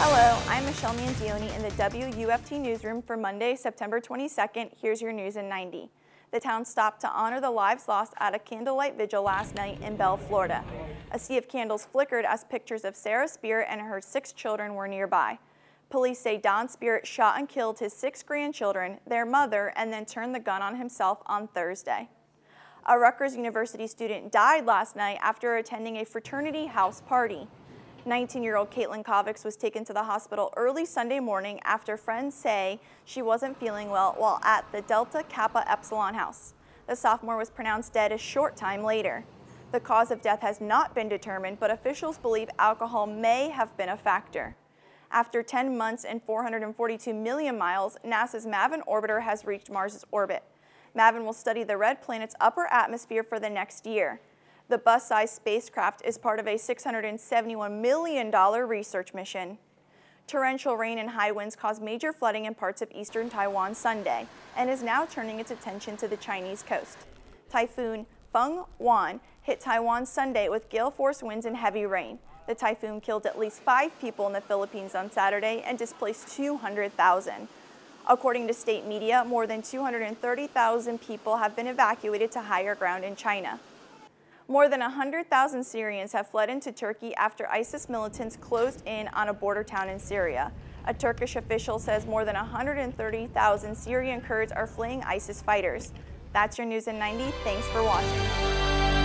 Hello, I'm Michelle Manzione in the WUFT newsroom for Monday, September 22nd. Here's your news in 90. The town stopped to honor the lives lost at a candlelight vigil last night in Bell, Florida. A sea of candles flickered as pictures of Sarah Spirit and her six children were nearby. Police say Don Spirit shot and killed his six grandchildren, their mother, and then turned the gun on himself on Thursday. A Rutgers University student died last night after attending a fraternity house party. 19-year-old Caitlin Kovacs was taken to the hospital early Sunday morning after friends say she wasn't feeling well while at the Delta Kappa Epsilon house. The sophomore was pronounced dead a short time later. The cause of death has not been determined, but officials believe alcohol may have been a factor. After 10 months and 442 million miles, NASA's MAVEN orbiter has reached Mars' orbit. MAVEN will study the red planet's upper atmosphere for the next year. The bus-sized spacecraft is part of a $671 million research mission. Torrential rain and high winds caused major flooding in parts of eastern Taiwan Sunday and is now turning its attention to the Chinese coast. Typhoon Feng Wan hit Taiwan Sunday with gale force winds and heavy rain. The typhoon killed at least five people in the Philippines on Saturday and displaced 200,000. According to state media, more than 230,000 people have been evacuated to higher ground in China. More than 100,000 Syrians have fled into Turkey after ISIS militants closed in on a border town in Syria. A Turkish official says more than 130,000 Syrian Kurds are fleeing ISIS fighters. That's your news in 90. Thanks for watching.